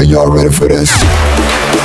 and y'all ready for this?